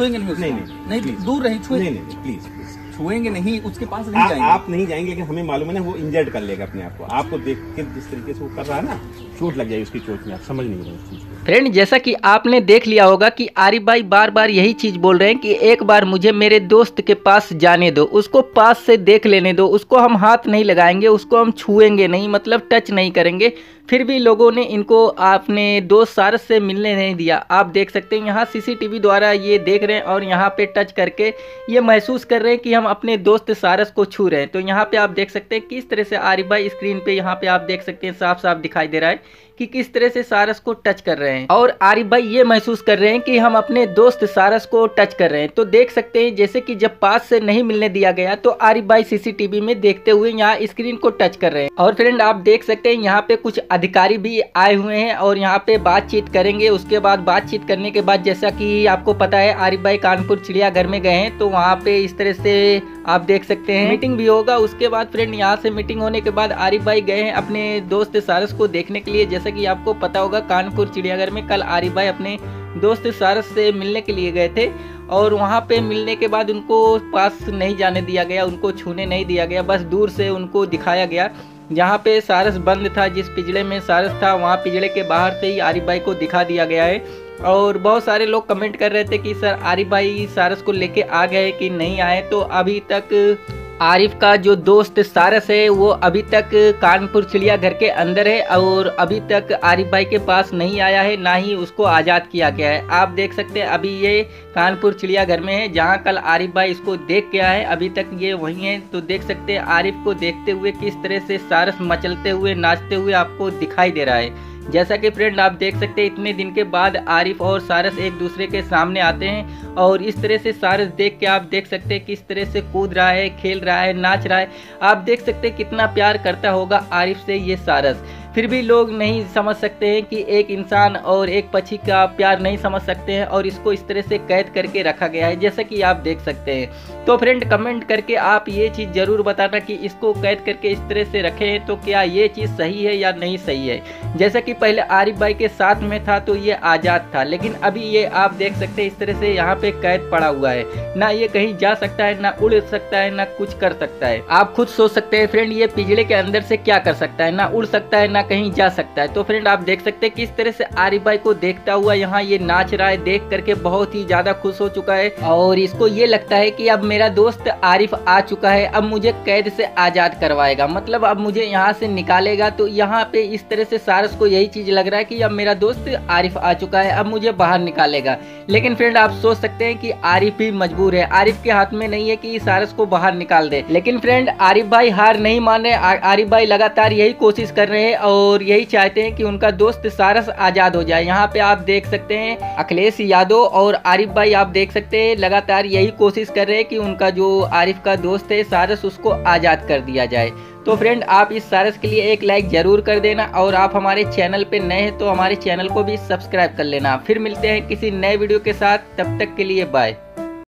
छुएँगे नहीं नहीं, नहीं, नहीं दूर रही छुए। नहीं नहीं प्लीज़ प्लीज़ छुएँगे नहीं उसके पास नहीं जाएँगे। आप नहीं जाएँगे लेकिन हमें मालूम है ना वो इंजर्ड कर लेगा अपने आप को। आपको देख के जिस तरीके से वो कर रहा है ना चोट लग जाएगी उसकी चोट में आप समझ नहीं रहे फ्रेंड जैसा कि आपने देख लिया होगा कि आरिफ भाई बार बार यही चीज़ बोल रहे हैं कि एक बार मुझे मेरे दोस्त के पास जाने दो उसको पास से देख लेने दो उसको हम हाथ नहीं लगाएँगे उसको हम छुएँगे नहीं मतलब टच नहीं करेंगे। फिर भी लोगों ने इनको अपने दोस्त सारस से मिलने नहीं दिया। आप देख सकते हैं, यहाँ सीसीटीवी द्वारा ये देख रहे हैं और यहाँ पे टच करके ये महसूस कर रहे हैं कि हम अपने दोस्त सारस को छू रहे हैं। तो यहाँ पे आप देख सकते हैं किस तरह से आरिफ भाई स्क्रीन पे यहाँ पे आप देख सकते हैं साफ़ साफ़ दिखाई दे रहा है कि किस तरह से सारस को टच कर रहे हैं। और आरिफ भाई ये महसूस कर रहे हैं कि हम अपने दोस्त सारस को टच कर रहे हैं। तो देख सकते हैं, जैसे कि जब पास से नहीं मिलने दिया गया तो आरिफ भाई सीसीटीवी में देखते हुए यहाँ स्क्रीन को टच कर रहे हैं। और फ्रेंड आप देख सकते हैं, यहाँ पे कुछ अधिकारी भी आए हुए हैं और यहाँ पे बातचीत करेंगे। उसके बाद बातचीत करने के बाद जैसा कि आपको पता है, आरिफ भाई कानपुर चिड़ियाघर में गए हैं तो वहाँ पे इस तरह से आप देख सकते हैं। मीटिंग भी होगा, उसके बाद फ्रेंड यहाँ से मीटिंग होने के बाद आरिफ भाई गए हैं अपने दोस्त सारस को देखने के लिए। जैसा कि आपको पता होगा, कानपुर चिड़ियाघर में कल आरिफ भाई अपने दोस्त सारस से मिलने के लिए गए थे और वहाँ पे मिलने के बाद उनको पास नहीं जाने दिया गया, उनको छूने नहीं दिया गया, बस दूर से उनको दिखाया गया। जहाँ पे सारस बंद था, जिस पिजड़े में सारस था, वहाँ पिजड़े के बाहर से ही आरिफ भाई को दिखा दिया गया है। और बहुत सारे लोग कमेंट कर रहे थे कि, सर आरिफ भाई सारस को लेके आ गए कि नहीं आए? तो अभी तक आरिफ का जो दोस्त सारस है, वो अभी तक कानपुर चिड़ियाघर के अंदर है और अभी तक आरिफ भाई के पास नहीं आया है, ना ही उसको आज़ाद किया गया है। आप देख सकते हैं, अभी ये कानपुर चिड़ियाघर में है, जहाँ कल आरिफ भाई इसको देख के आए अभी तक ये वहीं है। तो देख सकते हैं, आरिफ को देखते हुए किस तरह से सारस मचलते हुए, नाचते हुए आपको दिखाई दे रहा है। जैसा कि फ्रेंड आप देख सकते हैं, इतने दिन के बाद आरिफ और सारस एक दूसरे के सामने आते हैं और इस तरह से सारस देख के आप देख सकते हैं किस तरह से कूद रहा है, खेल रहा है, नाच रहा है। आप देख सकते हैं कितना प्यार करता होगा आरिफ से ये सारस। फिर भी लोग नहीं समझ सकते हैं कि एक इंसान और एक पक्षी का प्यार नहीं समझ सकते हैं और इसको इस तरह से कैद करके रखा गया है, जैसा कि आप देख सकते हैं। तो फ्रेंड कमेंट करके आप ये चीज़ ज़रूर बताना कि इसको कैद करके इस तरह से रखे हैं तो क्या ये चीज़ सही है या नहीं सही है? जैसा कि पहले आरिफ भाई के साथ में था तो ये आज़ाद था, लेकिन अभी ये आप देख सकते हैं इस तरह से यहाँ पे कैद पड़ा हुआ है। ना ये कहीं जा सकता है, ना उड़ सकता है, ना कुछ कर सकता है। आप खुद सोच सकते हैं फ्रेंड ये पिजड़े के अंदर से क्या कर सकता है? ना उड़ सकता है ना कहीं जा सकता है। तो फ्रेंड आप देख सकते हैं किस तरह से आरिफ भाई को देखता हुआ यहाँ ये नाच रहा है, देख करके बहुत ही ज़्यादा खुश हो चुका है। और इसको ये लगता है कि अब मेरा दोस्त आरिफ आ चुका है, अब मुझे कैद से आज़ाद करवाएगा। मतलब अब मुझे यहाँ से निकालेगा तो यहाँ पे इस तरह से सारस को यही चीज़ लग रहा है कि अब मेरा दोस्त आरिफ आ चुका है, अब मुझे बाहर निकालेगा। लेकिन फ्रेंड आप सोच सकते हैं कि आरिफ भी मजबूर है। आरिफ के हाथ में नहीं है कि सारस को बाहर निकाल दे। लेकिन फ्रेंड आरिफ भाई हार नहीं मान रहे। आरिफ भाई लगातार यही कोशिश कर रहे हैं और यही चाहते हैं कि उनका दोस्त सारस आज़ाद हो जाए। यहाँ पे आप देख सकते हैं, अखिलेश यादव और आरिफ भाई आप देख सकते हैं, लगातार यही कोशिश कर रहे हैं कि उनका जो आरिफ का दोस्त है, सारस उसको आज़ाद कर दिया जाए। तो फ्रेंड आप इस सारस के लिए एक लाइक ज़रूर कर देना और आप हमारे चैनल पे नए हैं तो हमारे चैनल को भी सब्सक्राइब कर लेना। फिर मिलते हैं किसी नए वीडियो के साथ, तब तक के लिए बाय